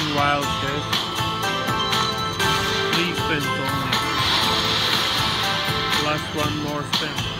Okay, unlocking wilds, guys. Three spins only. Plus one more spin.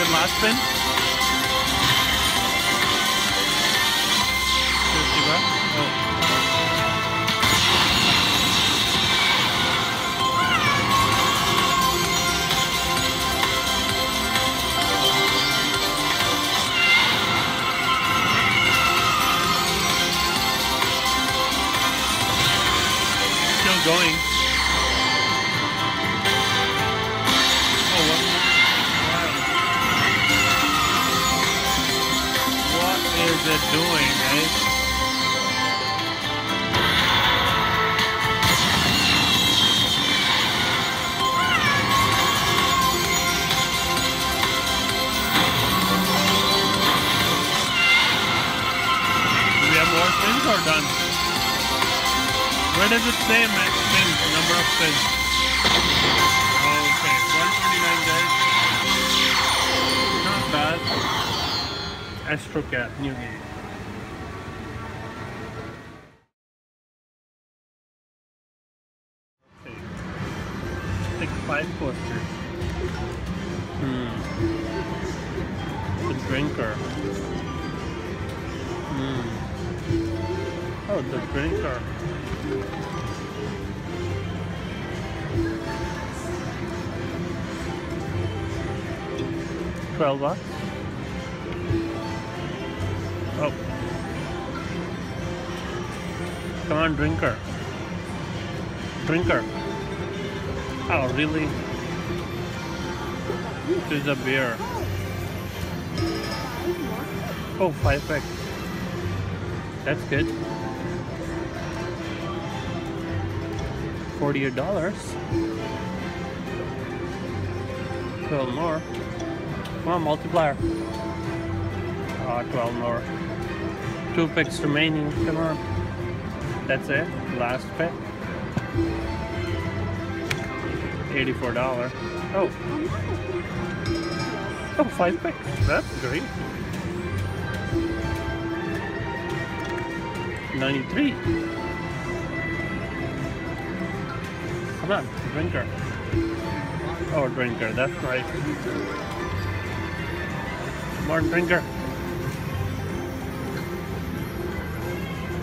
It last spin? Still going. Or done? Where does it say spins, number of spins? Okay, 129 guys. Not bad. Astrocat, new game. Okay. Pick five posters. Hmm. The drinker. Oh, the drinker. Twelve bucks. Oh. Come on, drinker. Drinker. Oh, really? This is a beer. Oh, five packs. That's good. Forty-eight dollars. Twelve more. Come on, multiplier. Ah, 12 more. Two picks remaining. Come on. That's it. Last pick. $84. Oh. Oh, five picks. That's great. 93. Come on, drinker. Oh, drinker. That's right. More drinker.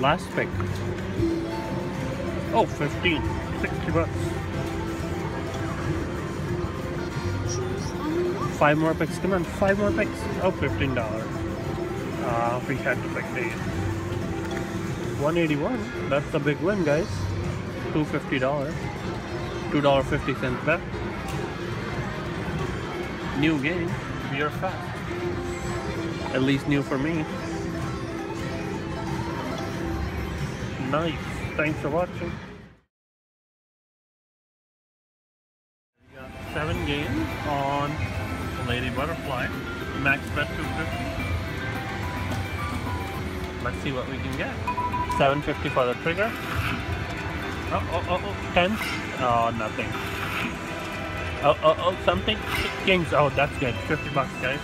Last pick. Oh, 15. 60 bucks. Five more picks. Come on, five more picks. Oh, $15. Uh, we had to pick these. 181. That's the big win, guys. $250. $2.50 bet. New game. Beer fat. At least new for me. Nice. Thanks for watching. We got seven games on Lady Butterfly. Max bet 250. Let's see what we can get. 750 for the trigger. Oh, oh, oh, oh, 10. Oh, nothing. Oh, oh, oh, something. Kings. Oh, that's good. 50 bucks, guys.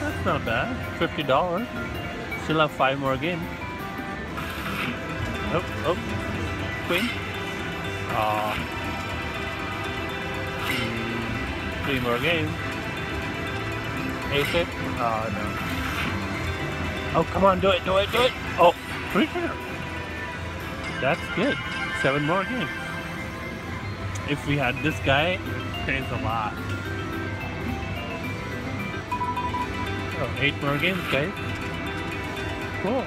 That's not bad. Fifty dollars. Still have five more games. Oh, oh, queen. Mm, three more games. Ace it. Oh no. Oh come on, do it, do it, do it. Oh, three. That's good. Seven more games. If we had this guy, it pays a lot. Oh, eight more games, guys. Cool.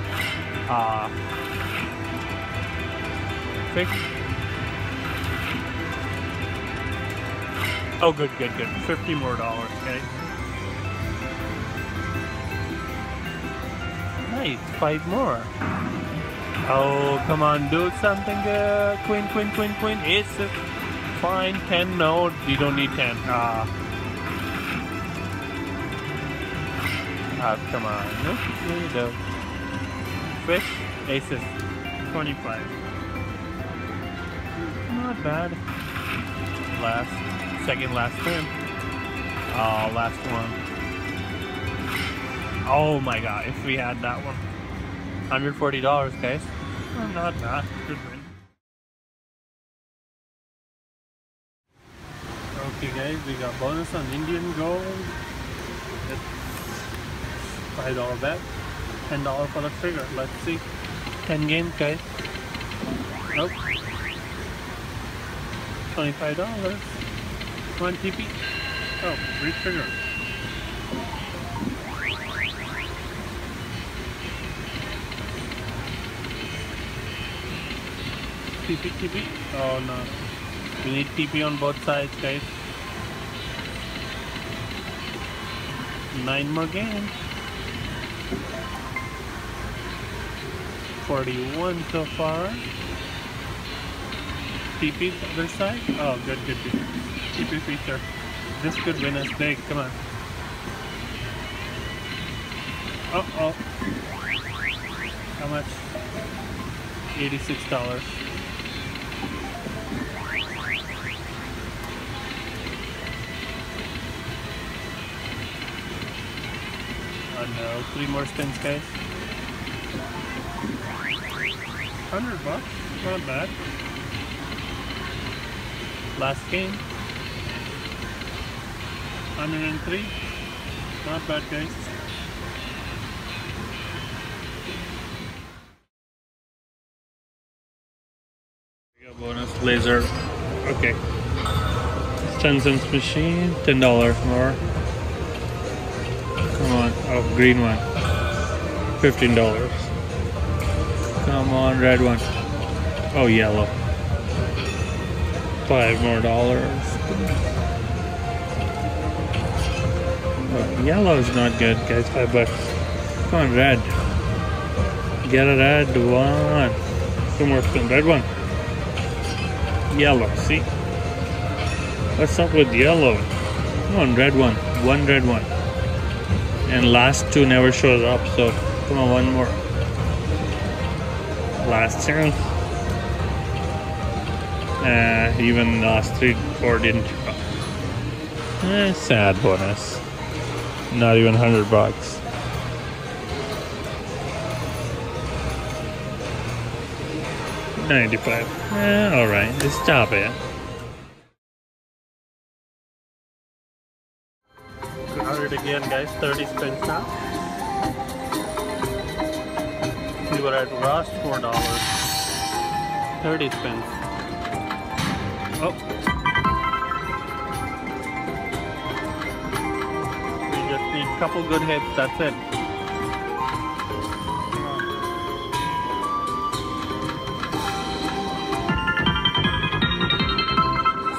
Uh, fix. Oh, good, good, good. Fifty more dollars, okay. Nice, five more. Oh, come on, do something good. Queen, queen, queen, queen. Ace. Fine, ten. No, you don't need ten. Ah. Ah, come on. Nope, there you go. Fish, aces, 25. Not bad. Last, second last spin. Oh, last one. Oh my god, if we had that one. $140, guys. Not bad. Good win. Okay, guys, we got bonus on Indian Gold. It's five dollar bet, ten dollar for the trigger. Let's see, ten games, guys. Nope. Twenty-five dollars. One TP. Oh, free TP, TP. Oh no. We need TP on both sides, guys. Nine more games. 41 so far. TP other side? Oh, good, good, good. TP feature. This could win us big. Come on. Uh oh. How much? $86. Oh uh, no, three more spins, guys. 100 bucks, not bad. Last game. 103, not bad, guys. Bonus laser. Okay. 10 cents machine, $10 more. Green one. Fifteen dollars. Come on, red one. Oh, yellow. Five more dollars. Yellow is not good, guys. Five bucks. Come on, red. Get a red one. Two more spin. Red one. Yellow. See? What's up with yellow? Come on, red one. One red one and last two never shows up so come on one more. Last chance uh, even last three four didn't show up eh, sad bonus. Not even 100 bucks. Ninety-five. Eh, all right, just stop it. Got it again, guys. 30 spins now. We were at last $4. 30 spins. Oh. We just need a couple good hits, that's it.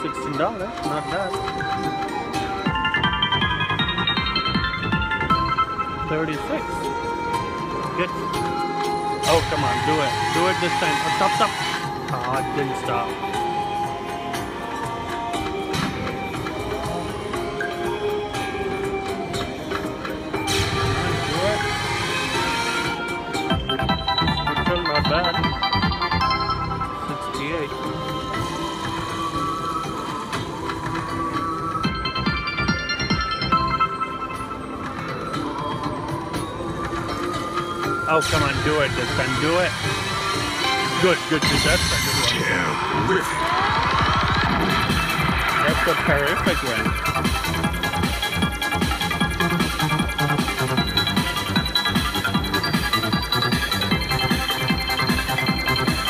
$16, not bad. 36. Good. Oh, come on, do it. Do it this time. Oh, stop, stop. Oh, it didn't stop. Oh, come on, do it this time. Do it. Good, good, good. That's a good one. Terrific. That's a terrific one.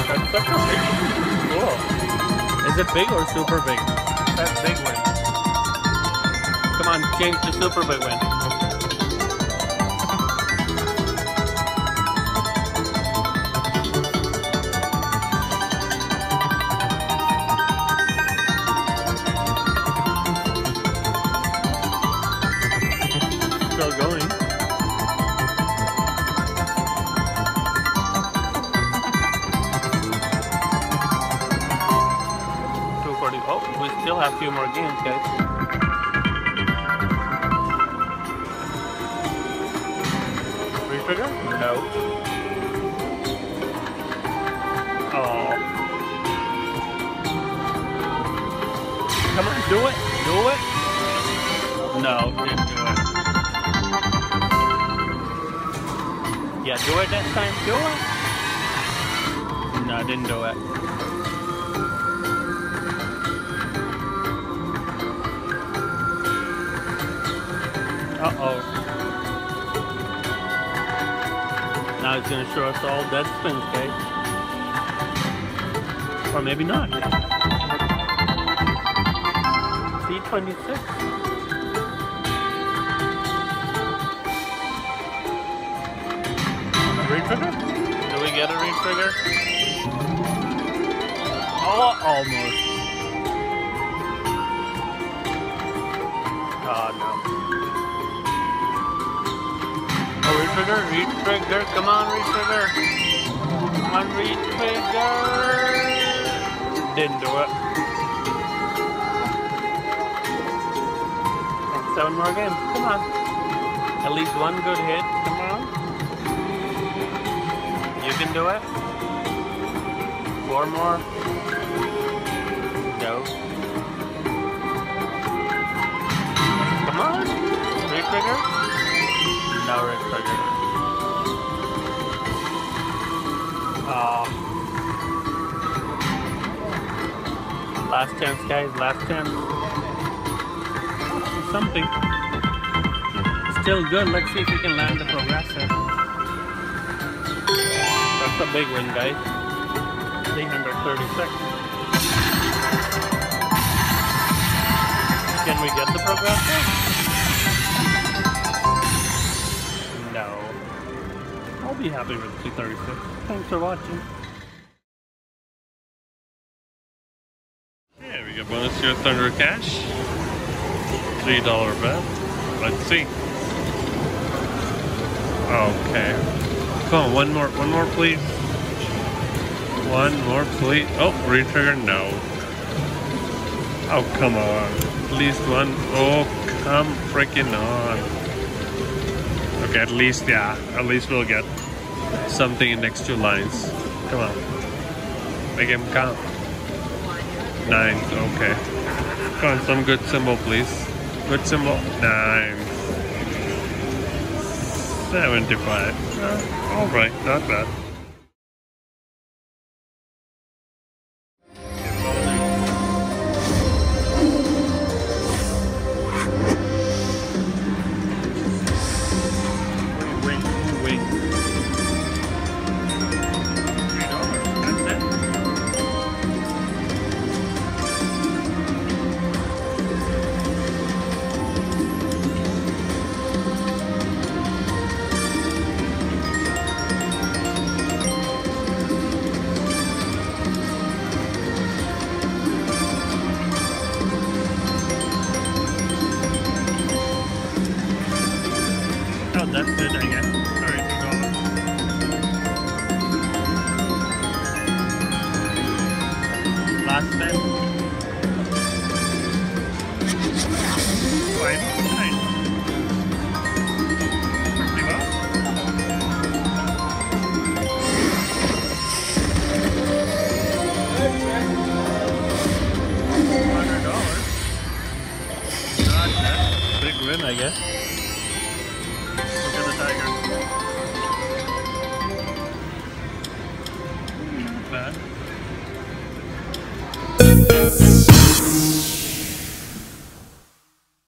That's such a big one. Cool. Is it big or super big? That's big one. Come on, change to super big one. We still have a few more games, guys. Retrigger? No. Oh. Come on, do it. Do it. No, didn't do it. Yeah, do it this time. Do it. No, didn't do it. Uh oh. Now it's gonna show us all dead spins, guys. Or maybe not. C26. Retrigger? Do we get a retrigger? Oh, almost. Oh, no. Retrigger, retrigger, come on, retrigger. Come on, retrigger. Didn't do it. Seven more games, come on. At least one good hit, come on. You can do it. Four more. No. Come on. Retrigger. Retrigger. Oh. Um, last chance, guys. Last chance. Something. Still good. Let's see if we can land the progressive. That's a big win, guys. 336. Can we get the progressive? Be happy with the 236. Thanks for watching. Yeah, we got bonus here Thunder Cash. $3 bet. Let's see. Okay. Come on, one more, one more, please. One more, please. Oh, retrigger, no. Oh, come on. At least one. Oh, come freaking on. Okay, at least, yeah. At least we'll get something in next two lines. Come on. Make him count. Nine, okay. Come on, some good symbol, please. Good symbol. Nine. 75. Uh, Alright, not bad.